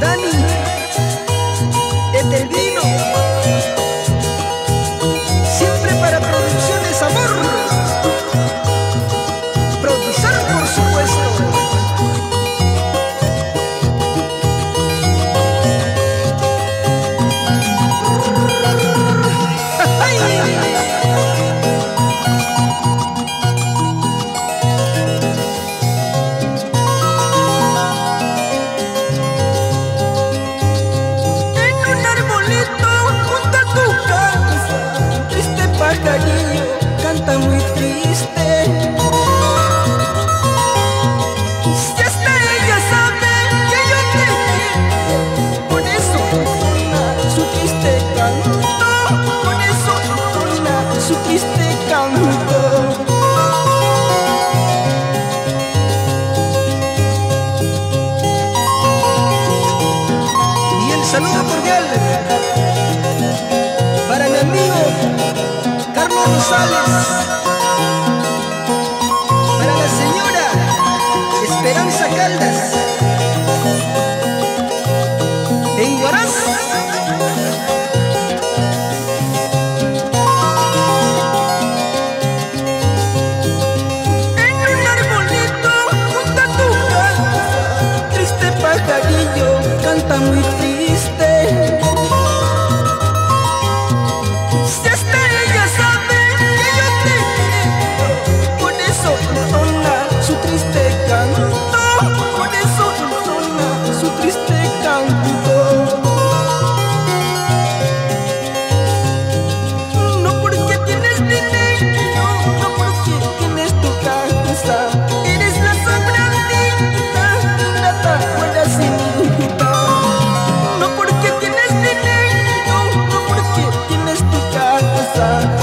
Dani, Etelvino, saludo cordial para mi amigo Carlos Rosales, para la señora Esperanza Caldas, en Huaraz. En un arbolito tu casa, triste pajarillo canta muy No porque tienes dinero, no porque tienes tu casa. Eres la sobradita, nada fuera sin culpa. No porque tienes dinero, no porque tienes tu casa.